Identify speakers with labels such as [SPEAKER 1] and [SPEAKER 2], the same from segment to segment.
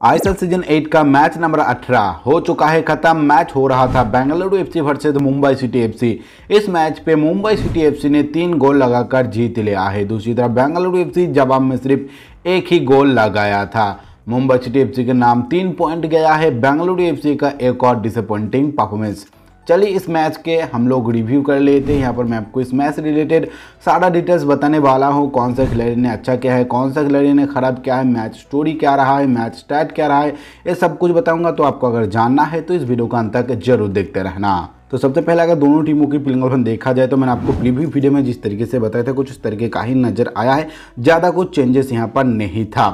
[SPEAKER 1] ISL season eight का match number 18 हो चुका है खत्म। मैच हो रहा था Bengaluru FC versus Mumbai City FC इस मैच पे मुंबई सिटी एफसी ने तीन गोल लगाकर जीत लिया है। दूसरी तरफ़ बेंगलुरु एफसी जवाब में सिर्फ़ एक ही गोल लगाया था। मुंबई सिटी एफसी के नाम तीन पॉइंट गया है। बेंगलुरु एफसी का एक और डिसअपॉइंटिंग परफॉर्मेंस चलिए इस मैच के हम लोग रिव्यू कर लेते हैं। यहाँ पर मैं आपको इस मैच से रिलेटेड सारा डिटेल्स बताने वाला हूँ। कौन सा खिलाड़ी ने अच्छा किया है, कौन सा खिलाड़ी ने खराब किया है मैच स्टोरी क्या रहा है मैच स्टैट क्या रहा है, ये सब कुछ बताऊँगा। तो आपको अगर जानना है तो इस वीडियो का अंत तक ज़रूर देखते रहना। तो सबसे पहले अगर दोनों टीमों की प्लेइंग इलेवन देखा जाए तो मैंने आपको प्रीव्यू वीडियो में जिस तरीके से बताया था, कुछ उस तरीके का ही नज़र आया है। ज़्यादा कुछ चेंजेस यहाँ पर नहीं था।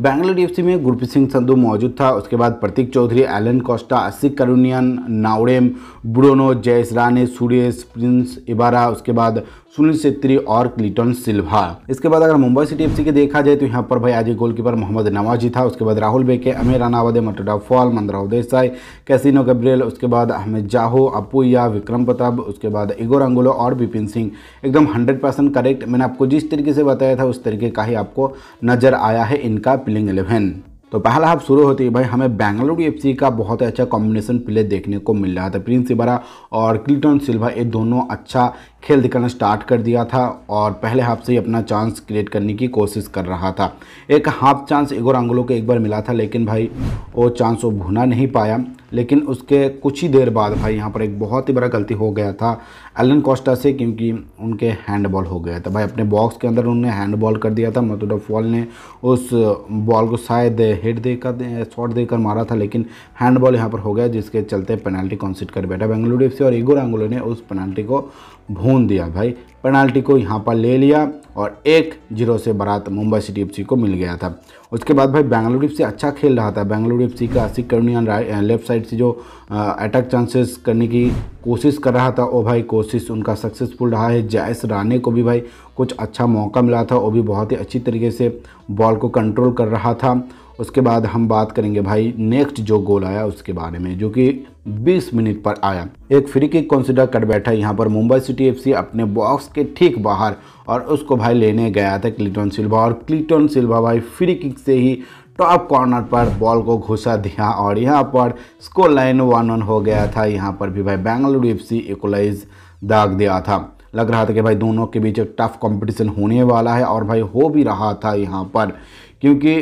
[SPEAKER 1] बेंगलुरु एफसी में गुरप्रीत सिंह संधू मौजूद था। उसके बाद Prateek Chaudhary, Alan Costa Ashique Kuruniyan Naorem Bruno जयस रानी सुरेश, प्रिंस इबारा, उसके बाद सुनील छेत्री और क्लिटन सिल्वा। इसके बाद अगर मुंबई सिटी एफसी के देखा जाए तो यहाँ पर भाई आज गोलकीपर मोहम्मद नवाजी था। उसके बाद राहुल बेके, अमीर रानावदे मटोडा फॉल, मंदराव देसाई, कैसिनो गब्रियल उसके बाद अहमद जाहो अपुया विक्रम प्रताप, उसके बाद इगोर अंगुलो और बिपिन सिंह। एकदम हंड्रेड परसेंट करेक्ट। मैंने आपको जिस तरीके से बताया था, उस तरीके का ही आपको नज़र आया है इनका प्लेइंग इलेवन तो पहला हाफ़ शुरू होती है भाई, हमें बेंगलुरु एफसी का बहुत अच्छा कॉम्बिनेशन प्ले देखने को मिल रहा था। प्रिंस इबारा और क्लिटन सिल्वा ये दोनों अच्छा खेल दिखाना स्टार्ट कर दिया था और पहले हाफ़ से ही अपना चांस क्रिएट करने की कोशिश कर रहा था। एक हाफ़ चांस एगोर आंगुलो को एक बार मिला था, लेकिन भाई, वो चांस वो भुना नहीं पाया। लेकिन उसके कुछ ही देर बाद भाई यहाँ पर एक बहुत ही बड़ा गलती हो गया था एलन कोस्टा से, क्योंकि उनके हैंडबॉल हो गया था। भाई अपने बॉक्स के अंदर उन्होंने हैंडबॉल कर दिया था मतुडा फॉल ने उस बॉल को शायद हेड देकर शॉट देकर मारा था, लेकिन हैंडबॉल यहाँ पर हो गया, जिसके चलते पेनल्टी कॉन्सिट कर बैठा बेंगलुरु एफ़ और इगोर आंगुलो ने उस पेनल्टी को भून दिया। भाई, पेनाल्टी को यहाँ पर ले लिया और एक ज़ीरो से बारात मुंबई सिटी एफसी को मिल गया था। उसके बाद भाई, बेंगलुरु एफसी अच्छा खेल रहा था। बेंगलुरु एफसी का आसिक कर्नियन लेफ़्ट साइड से जो अटैक चांसेस करने की कोशिश कर रहा था वो भाई, कोशिश उनका सक्सेसफुल रहा है। जैस राने को भी भाई, कुछ अच्छा मौका मिला था। वो भी बहुत ही अच्छी तरीके से बॉल को कंट्रोल कर रहा था। उसके बाद हम बात करेंगे भाई नेक्स्ट जो गोल आया उसके बारे में, जो कि 20 मिनट पर आया। एक फ्री किक कंसिडर कर बैठा यहाँ पर मुंबई सिटी एफसी अपने बॉक्स के ठीक बाहर और उसको भाई लेने गया था क्लिटन सिल्वा और क्लिटन सिल्वा भाई फ्री किक से ही टॉप कॉर्नर पर बॉल को घुसा दिया और यहाँ पर स्कोर लाइन वन वन हो गया था। यहाँ पर भी भाई बेंगलुरु एफ़ इक्वलाइज दाग दिया था। लग रहा था कि भाई दोनों के बीच एक टफ कंपटीशन होने वाला है और भाई हो भी रहा था यहाँ पर, क्योंकि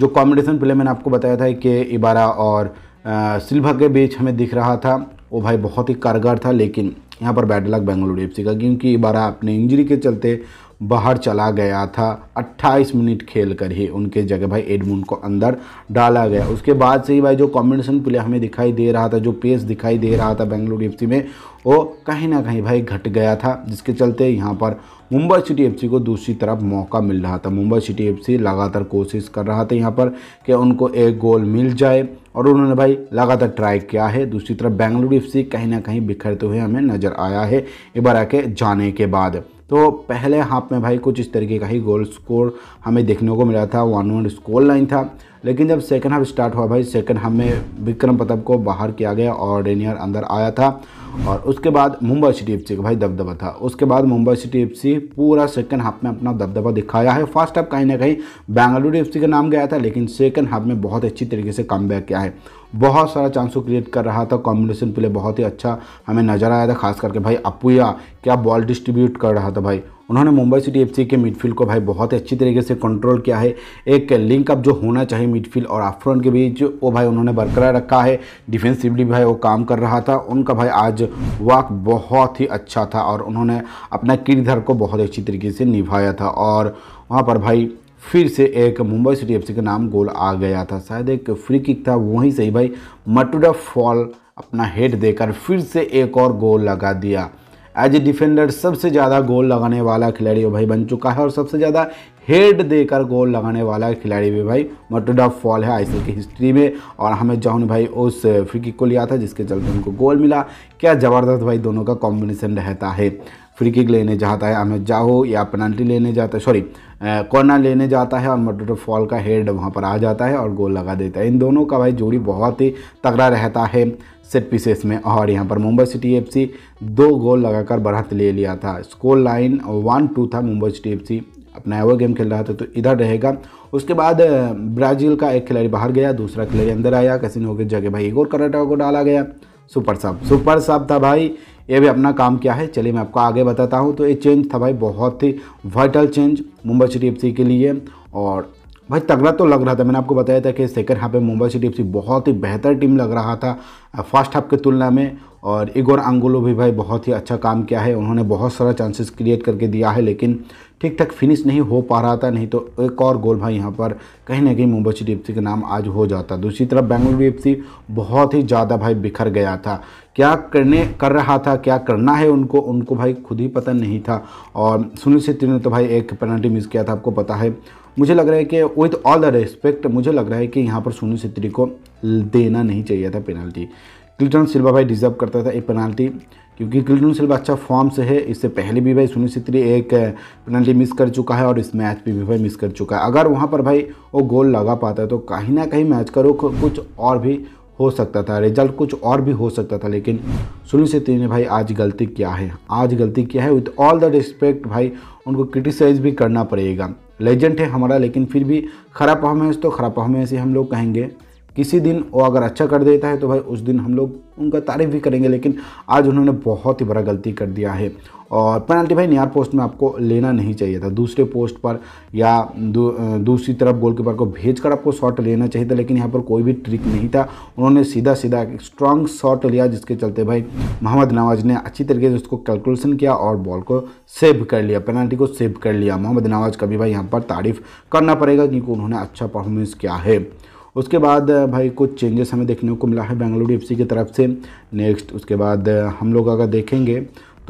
[SPEAKER 1] जो कॉम्बिनेशन प्ले मैंने आपको बताया था कि इबारा और सिल्वा के बीच हमें दिख रहा था। वो भाई बहुत ही कारगर था, लेकिन यहाँ पर बैड लक बेंगलुरु एफसी का, क्योंकि इबारा अपने इंजरी के चलते बाहर चला गया था। 28 मिनट खेल कर ही उनके जगह भाई एडमुंड को अंदर डाला गया। उसके बाद से ही भाई जो कॉम्बिनेशन प्ले हमें दिखाई दे रहा था, जो पेस दिखाई दे रहा था बेंगलुरु एफसी में, वो कहीं ना कहीं भाई घट गया था, जिसके चलते यहाँ पर मुंबई सिटी एफसी को दूसरी तरफ़ मौका मिल रहा था। मुंबई सिटी एफसी लगातार कोशिश कर रहा था यहाँ पर कि उनको एक गोल मिल जाए और उन्होंने भाई लगातार ट्राई किया है। दूसरी तरफ़ बेंगलुरु एफसी कहीं ना कहीं बिखरते हुए हमें नज़र आया है, इबारा के जाने के बाद। तो पहले हाफ़ में भाई कुछ इस तरीके का ही गोल स्कोर हमें देखने को मिला था वन वन स्कोर लाइन था। लेकिन जब सेकंड हाफ़ स्टार्ट हुआ भाई सेकंड हाफ़ में विक्रम पतब को बाहर किया गया और रेनियर अंदर आया था। और उसके बाद मुंबई सिटी एफसी का भाई दबदबा था। उसके बाद मुंबई सिटी एफसी पूरा सेकंड हाफ़ में अपना दबदबा दिखाया है। फ़र्स्ट हाफ़ कहीं ना कहीं बेंगलुरु एफसी का नाम गया था, लेकिन सेकंड हाफ़ में बहुत अच्छी तरीके से कम किया है। बहुत सारा चांस क्रिएट कर रहा था। कॉम्बिनेशन प्ले बहुत ही अच्छा हमें नज़र आया था, खास करके भाई अपुया, क्या बॉल डिस्ट्रीब्यूट कर रहा था भाई। उन्होंने मुंबई सिटी एफसी के मिडफील्ड को भाई बहुत अच्छी तरीके से कंट्रोल किया है। एक लिंक अप जो होना चाहिए मिडफील्ड और आफ्रंट के बीच, वो भाई उन्होंने बरकरार रखा है। डिफेंसिवली भाई वो काम कर रहा था। उनका भाई आज वाक बहुत ही अच्छा था और उन्होंने अपना किरधर को बहुत अच्छी तरीके से निभाया था और वहाँ पर भाई फिर से एक मुंबई सिटी एफसी का नाम गोल आ गया था। शायद एक फ्री किक था वहीं से ही भाई मटुडा फॉल अपना हेड देकर फिर से एक और गोल लगा दिया। एज ए डिफेंडर सबसे ज़्यादा गोल लगाने वाला खिलाड़ी भाई बन चुका है और सबसे ज़्यादा हेड देकर गोल लगाने वाला खिलाड़ी भी भाई। मटोडा फॉल है आईसीएल की हिस्ट्री में और हमें जाऊन भाई उस फ्री को लिया था, जिसके चलते उनको गोल मिला। क्या ज़बरदस्त भाई दोनों का कॉम्बिनेशन रहता है। फ्री किक लेने जाता है हमें जाहो या पेनल्टी लेने जाता है सॉरी कॉर्नर लेने जाता है और मटोटो फॉल का हेड वहाँ पर आ जाता है और गोल लगा देता है। इन दोनों का भाई जोड़ी बहुत ही तगड़ा रहता है सेट पीसेस में और यहाँ पर मुंबई सिटी एफसी दो गोल लगाकर बढ़त ले लिया था। स्कोर लाइन वन टू था मुंबई सिटी एफसी अपना एवर गेम खेल रहा था तो इधर रहेगा। उसके बाद ब्राज़ील का एक खिलाड़ी बाहर गया, दूसरा खिलाड़ी अंदर आया कैसिनो की जगह भाई, एक और कराटा को डाला गया। सुपर साहब सुपर साहब था भाई। ये भी अपना काम क्या है, चलिए मैं आपको आगे बताता हूँ। तो ये चेंज था भाई, बहुत ही vital change Mumbai City F के लिए। और भाई, तगड़ा तो लग रहा था। मैंने आपको बताया था कि सेकंड हाफ़ में मुंबई सिटी एफ़ बहुत ही बेहतर टीम लग रहा था फ़र्स्ट हाफ़ की तुलना में। और इगोर अंगुलो भी भाई बहुत ही अच्छा काम किया है। उन्होंने बहुत सारा चांसेस क्रिएट करके दिया है, लेकिन ठीक ठाक फिनिश नहीं हो पा रहा था। नहीं तो एक और गोल भाई यहाँ पर कहीं ना कहीं मुंबई सिटी एफ़ का नाम आज हो जाता। दूसरी तरफ़ बेंगलुरु एफ़ बहुत ही ज़्यादा भाई बिखर गया था। क्या करने, कर रहा था, क्या करना है उनको उनको भाई खुद ही पता नहीं था। और सुनील छेत्री ने तो भाई एक पेनल्टी मिस किया था, आपको पता है। मुझे लग रहा है कि विथ ऑल द रेस्पेक्ट मुझे लग रहा है कि यहाँ पर सुनील छेत्री को देना नहीं चाहिए था पेनल्टी क्लिटन सिल्वा भाई डिजर्व करता था एक पेनाल्टी क्योंकि क्लिटन सिल्वा अच्छा फॉर्म से है, इससे पहले भी भाई सुनील छेत्री एक पेनाल्टी मिस कर चुका है और इस मैच पे भी भाई मिस कर चुका है। अगर वहाँ पर भाई वो गोल लगा पाता है तो कहीं ना कहीं मैच का रुख कुछ और भी हो सकता था रिज़ल्ट कुछ और भी हो सकता था, लेकिन सुनील छेत्री ने भाई आज गलती किया है। आज गलती किया है। विथ ऑल द रिस्पेक्ट भाई, उनको क्रिटिसाइज भी करना पड़ेगा। लेजेंड है हमारा, लेकिन फिर भी ख़राब परफॉर्मेंस तो ख़राब परफॉर्मेंस ही हम लोग कहेंगे। किसी दिन वो अगर अच्छा कर देता है तो भाई उस दिन हम लोग उनका तारीफ़ भी करेंगे, लेकिन आज उन्होंने बहुत ही बड़ा गलती कर दिया है। और पेनल्टी भाई नियर पोस्ट में आपको लेना नहीं चाहिए था। दूसरे पोस्ट पर या दू, दूसरी तरफ़ गोलकीपर को भेज कर आपको शॉट लेना चाहिए था लेकिन यहाँ पर कोई भी ट्रिक नहीं था। उन्होंने सीधा सीधा एक स्ट्रॉन्ग शॉट लिया जिसके चलते भाई मोहम्मद नवाज़ ने अच्छी तरीके से उसको कैलकुलेशन किया और बॉल को सेव कर लिया पेनल्टी को सेव कर लिया। मोहम्मद नवाज़ का भी भाई यहाँ पर तारीफ़ करना पड़ेगा क्योंकि उन्होंने अच्छा परफॉर्मेंस किया है। उसके बाद भाई कुछ चेंजेस हमें देखने को मिला है। बेंगलुरु एफसी की तरफ़ से। नेक्स्ट उसके बाद हम लोग अगर देखेंगे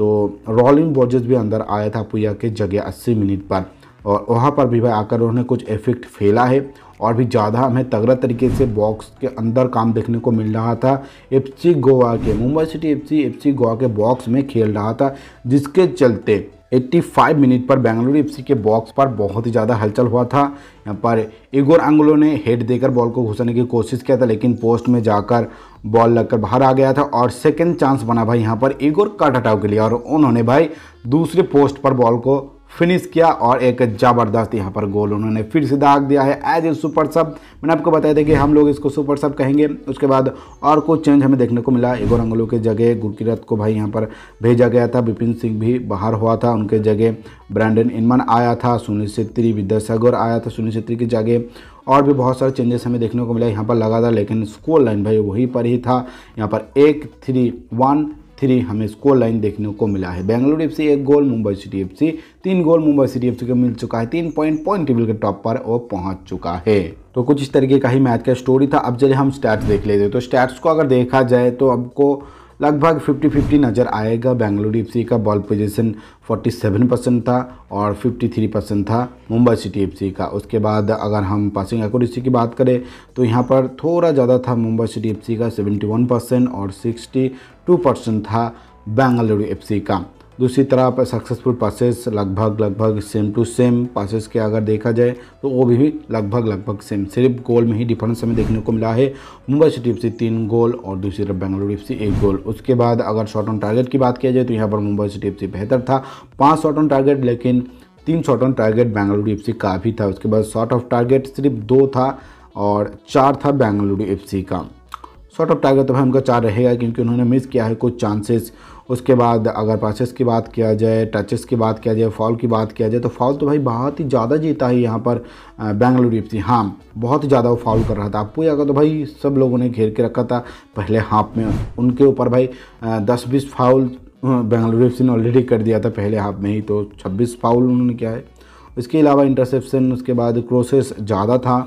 [SPEAKER 1] तो रॉलिंग बॉजेस भी अंदर आया था पुया के जगह 80 मिनट पर। और वहाँ पर भी भाई आकर उन्होंने कुछ इफ़ेक्ट फैला है और भी ज़्यादा हमें तगड़ा तरीके से बॉक्स के अंदर काम देखने को मिल रहा था। एफसी गोवा के, Mumbai City F C Goa के बॉक्स में खेल रहा था, जिसके चलते 85 मिनट पर बेंगलुरु एफसी के बॉक्स पर बहुत ही ज़्यादा हलचल हुआ था। यहाँ पर इगोर आंगलो ने हेड देकर बॉल को घुसाने की कोशिश किया था, लेकिन पोस्ट में जाकर बॉल लगकर बाहर आ गया था और सेकंड चांस बना भाई यहाँ पर इगोर का हटाव के लिए और उन्होंने भाई दूसरे पोस्ट पर बॉल को फिनिश किया और एक ज़बरदस्त यहाँ पर गोल उन्होंने फिर से दाग दिया है एज ए सुपर सब। मैंने आपको बताया था कि हम लोग इसको सुपर सब कहेंगे। उसके बाद और कुछ चेंज हमें देखने को मिला। एगो रंगलों के जगह गुरकीरत को भाई यहाँ पर भेजा गया था। विपिन सिंह भी बाहर हुआ था। उनके जगह ब्रांडन इनमन आया था। सुनील छेत्री विद्यासागर आया था सुनील छेत्री की जगह। और भी बहुत सारे चेंजेस हमें देखने को मिला। यहाँ पर लगा था लेकिन स्कोर लाइन भाई वहीं पर ही था। यहाँ पर एक थ्री वन थ्री हमें स्कोर लाइन देखने को मिला है। बेंगलुरु एफसी एक गोल, मुंबई सिटी एफ़ तीन गोल, मुंबई सिटी एफ़ को मिल चुका है। तीन पॉइंट पॉइंट टेबल के टॉप पर वो पहुँच चुका है। तो कुछ इस तरीके का ही मैच का स्टोरी था। अब चलिए हम स्टैट्स देख लेते हैं। तो स्टैट्स को अगर देखा जाए तो आपको लगभग 50-50 नज़र आएगा। बेंगलुरु एफसी का बॉल पोजीशन 47 परसेंट था और 53 परसेंट था मुंबई सिटी एफसी का। उसके बाद अगर हम पासिंग एक्यूरेसी की बात करें तो यहाँ पर थोड़ा ज़्यादा था मुंबई सिटी एफसी का 71 परसेंट और 62 परसेंट था बेंगलुरु एफसी का। दूसरी तरफ़ सक्सेसफुल पासेस लगभग लगभग सेम टू सेम पासेस के अगर देखा जाए तो वो भी, लगभग लगभग सेम सिर्फ़ गोल में ही डिफरेंस हमें देखने को मिला है। मुंबई सिटी एफसी तीन गोल और दूसरी तरफ़ बेंगलुरु एफसी एक गोल उसके बाद अगर शॉर्ट ऑन टारगेट की बात किया जाए तो यहाँ पर मुंबई सिटी एफसी बेहतर था। पाँच शॉर्ट ऑन टारगेट लेकिन तीन shot on target Bengaluru F का भी था। उसके बाद शॉर्ट ऑफ़ टारगेट सिर्फ़ दो था और चार था बेंगलुरु एफसी का। शॉर्ट ऑफ़ टारगेट तो भाई उनका चार रहेगा क्योंकि उन्होंने मिस किया है कुछ चांसेस उसके बाद अगर पासेस की बात किया जाए टचेस की बात किया जाए फॉल की बात किया जाए तो फॉल तो भाई बहुत ही ज़्यादा जीता है यहाँ पर बेंगलुरु एफ़ हाँ बहुत ही ज़्यादा वो फॉल कर रहा था। आपको यहाँ तो भाई सब लोगों ने घेर के रखा था पहले हाफ़ में। उनके ऊपर भाई दस बीस फाउल बेंगलुरु एफसी ने ऑलरेडी कर दिया था पहले हाफ़ में ही तो छब्बीस फाउल उन्होंने किया है। इसके अलावा इंटरसेप्शन उसके बाद क्रोसेस ज़्यादा था।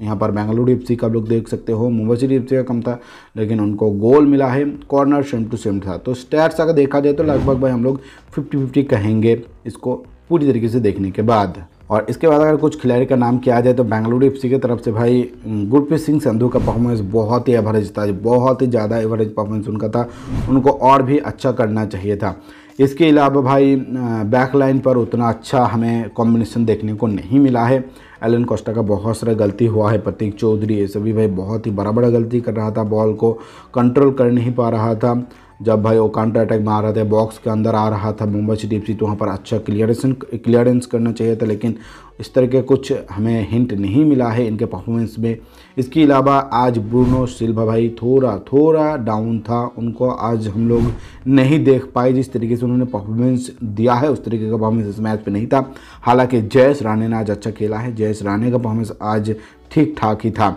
[SPEAKER 1] यहाँ पर बेंगलुरु एफ़ का लोग देख सकते हो, मुंबई सिटी एफ़ का कम था, लेकिन उनको गोल मिला है, कॉर्नर सेम टू सेम था। तो स्टैट्स अगर देखा जाए तो लगभग भाई हम लोग फिफ्टी फिफ्टी कहेंगे इसको पूरी तरीके से देखने के बाद। और इसके बाद अगर कुछ खिलाड़ी का नाम किया जाए तो बेंगलुरु एफसी की तरफ़ से भाई गुरप्रीत सिंह संधू का परफॉर्मेंस बहुत ही एवरेज था, बहुत ही ज़्यादा एवरेज परफॉर्मेंस उनका था, उनको और भी अच्छा करना चाहिए था। इसके अलावा भाई बैक लाइन पर उतना अच्छा हमें कॉम्बिनेशन देखने को नहीं मिला है। एलन कोस्टा का बहुत सारा गलती हुआ है, प्रतीक चौधरी, ये सभी भाई बहुत ही बड़ा बड़ा गलती कर रहा था, बॉल को कंट्रोल कर नहीं पा रहा था। जब भाई वो काउंटर अटैक में आ रहा था बॉक्स के अंदर आ रहा था मुंबई सिटी एफ़ तो वहाँ पर अच्छा क्लियरेंस क्लियरेंस करना चाहिए था, लेकिन इस तरह के कुछ हमें हिंट नहीं मिला है इनके परफॉर्मेंस में। इसके अलावा आज ब्रूनो सिल्वा भाई थोड़ा थोड़ा डाउन था, उनको आज हम लोग नहीं देख पाए जिस तरीके से उन्होंने परफॉर्मेंस दिया है, उस तरीके का परफॉर्मेंस इस मैच पे नहीं था। हालाँकि जयस राणे ने आज अच्छा खेला है जयस राणे का परफॉर्मेंस आज ठीक ठाक ही था।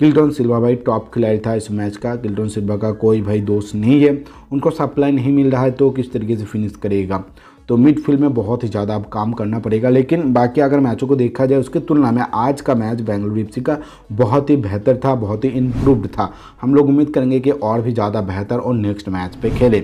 [SPEAKER 1] किल्टन सिल्वा भाई टॉप खिलाड़ी था इस मैच का। किल्टन सिल्वा का कोई भाई दोस्त नहीं है। उनको सप्लाई नहीं मिल रहा है तो किस तरीके से फिनिश करेगा? तो मिडफील्ड में बहुत ही ज़्यादा अब काम करना पड़ेगा, लेकिन बाकी अगर मैचों को देखा जाए उसकी तुलना में आज का मैच बेंगलुरु एफ़ का बहुत ही बेहतर था, बहुत ही इम्प्रूव्ड था। हम लोग उम्मीद करेंगे कि और भी ज़्यादा बेहतर और नेक्स्ट मैच पे खेले।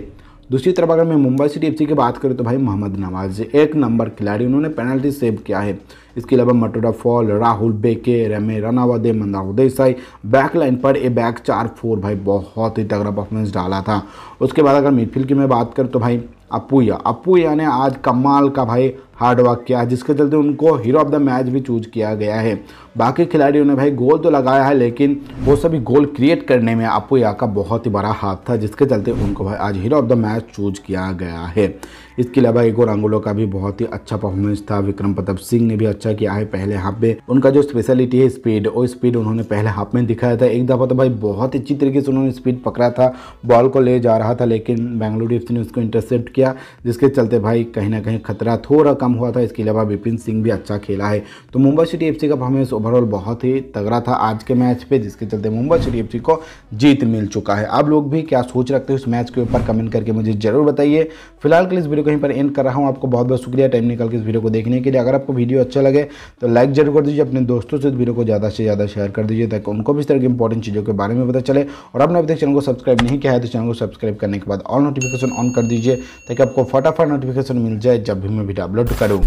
[SPEAKER 1] दूसरी तरफ़ अगर मैं मुंबई सिटी एफ़ की बात करूँ तो भाई मोहम्मद नवाज़ एक नंबर खिलाड़ी उन्होंने पेनल्टी सेव किया है। इसके अलावा मटोडा Fall, Rahul, Bheke, Amey, Ranawade Mandar Desai back line पर ए बैक चार फोर भाई बहुत ही तगड़ा परफॉर्मेंस डाला था। उसके बाद अगर मिडफील्ड की मैं बात करूँ तो भाई अपूया अपूया ने आज कमाल का भाई हार्ड वर्क किया है, जिसके चलते उनको हीरो ऑफ़ द मैच भी चूज़ किया गया है। बाकी खिलाड़ियों ने भाई गोल तो लगाया है, लेकिन वो सभी गोल क्रिएट करने में अपूया का बहुत ही बड़ा हाथ था, जिसके चलते उनको भाई आज hero of the match choose किया गया है। इसके अलावा इगोर अंगुलो का भी बहुत ही अच्छा परफॉर्मेंस था, विक्रम प्रताप सिंह ने भी अच्छा किया है पहले हाफ़ में। उनका जो स्पेशलिटी है स्पीड वो स्पीड उन्होंने पहले हाफ़ में दिखाया था। एक दफ़ा तो भाई बहुत अच्छी तरीके से उन्होंने स्पीड पकड़ा था बॉल को ले जा रहा था, लेकिन बेंगलुरु ने उसको इंटरसेप्ट किया, जिसके चलते भाई कहीं ना कहीं खतरा थोड़ा हुआ था, इसके अलावा विपिन सिंह भी अच्छा खेला है। तो मुंबई सिटी एफसी का परफॉर्मेंस ओवरऑल बहुत ही तगड़ा था आज के मैच पे, जिसके चलते मुंबई सिटी एफसी को जीत मिल चुका है। आप लोग भी क्या सोच रखते हो इस मैच के ऊपर? कमेंट करके मुझे ज़रूर बताइए। फ़िलहाल के लिए इस वीडियो कहीं पर एंड कर रहा हूँ। आपको बहुत बहुत शुक्रिया टाइम निकल के इस वीडियो को देखने के लिए। अगर आपको वीडियो अच्छा लगे तो लाइक ज़रूर कर दीजिए। अपने दोस्तों से इस वीडियो को ज़्यादा से ज़्यादा शेयर कर दीजिए, ताकि उनको भी इस तरह की इंपॉर्टेंट चीज़ों के बारे में पता चले। और आपने अभी तक चैनल को सब्सक्राइब नहीं किया है तो चैनल को सब्सक्राइब करने के बाद ऑल नोटिफिकेशन ऑन कर दीजिए, ताकि आपको फटाफट नोटिफिकेशन मिल जाए जब भी मैं वीडियो अपलोड करूँ।